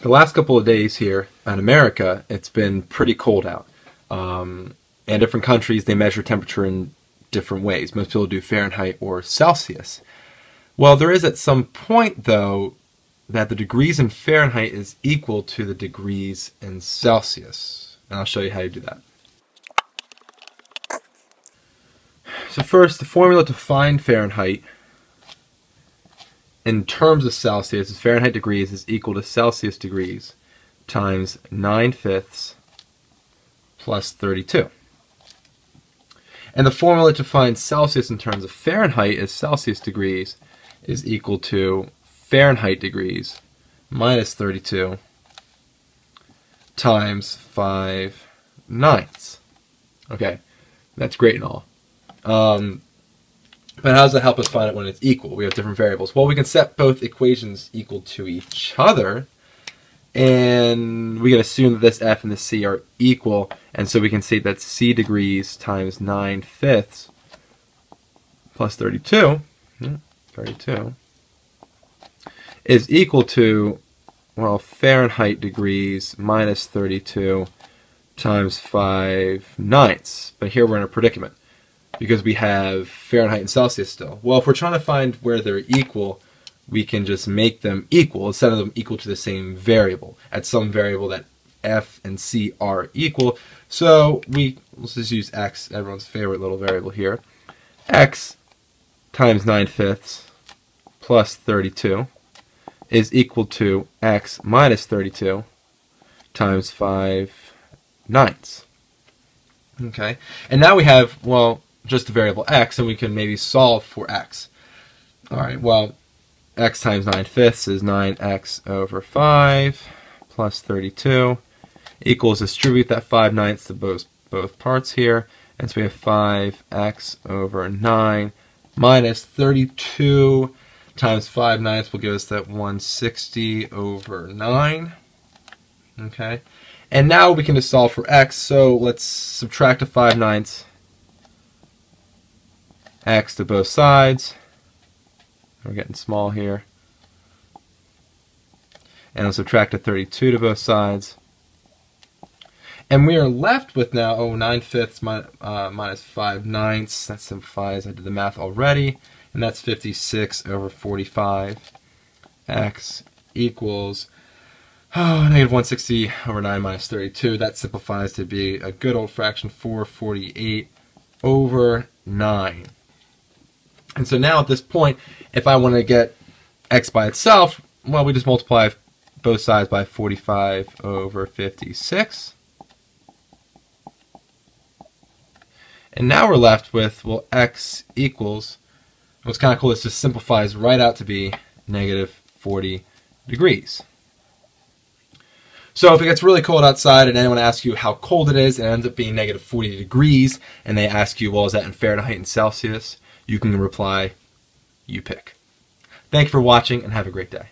the last couple of days here in America, it's been pretty cold out. Um, and different countries, they measure temperature in different ways. Most people do Fahrenheit or Celsius. Well, there is at some point, though, that the degrees in Fahrenheit is equal to the degrees in Celsius. And I'll show you how you do that. So first, the formula to find Fahrenheit in terms of Celsius Fahrenheit degrees is equal to Celsius degrees times 9 fifths plus 32. And the formula to find Celsius in terms of Fahrenheit is Celsius degrees is equal to Fahrenheit degrees minus 32 times 5 ninths. Okay, that's great and all. Um, but how does that help us find it when it's equal? We have different variables. Well, we can set both equations equal to each other, and we can assume that this f and this c are equal, and so we can say that c degrees times 9 fifths plus 32, 32, is equal to, well, Fahrenheit degrees minus 32 times 5 ninths. But here we're in a predicament because we have Fahrenheit and Celsius still. Well, if we're trying to find where they're equal, we can just make them equal instead of them equal to the same variable at some variable that f and c are equal. So we let's just use x, everyone's favorite little variable here. x times 9 fifths plus 32 is equal to x minus 32 times 5 ninths. Okay, and now we have, well, just the variable x, and we can maybe solve for x. All right, well, x times 9 fifths is 9x over 5 plus 32 equals distribute that 5 ninths to both, both parts here. And so we have 5x over 9 minus 32 times 5 ninths will give us that 160 over 9. Okay. And now we can just solve for x, so let's subtract a 5 ninths x to both sides. We're getting small here. And I'll subtract a 32 to both sides. And we are left with now, oh, 9 fifths uh, minus 5 ninths. That simplifies, I did the math already. And that's 56 over 45. X equals, oh, negative 160 over 9 minus 32. That simplifies to be a good old fraction, 448 over 9. And so now at this point, if I want to get x by itself, well, we just multiply both sides by 45 over 56. And now we're left with, well, x equals, what's kind of cool, is this simplifies right out to be negative 40 degrees. So if it gets really cold outside and anyone asks you how cold it is it ends up being negative 40 degrees, and they ask you, well, is that in Fahrenheit and Celsius? You can reply, you pick. Thank you for watching and have a great day.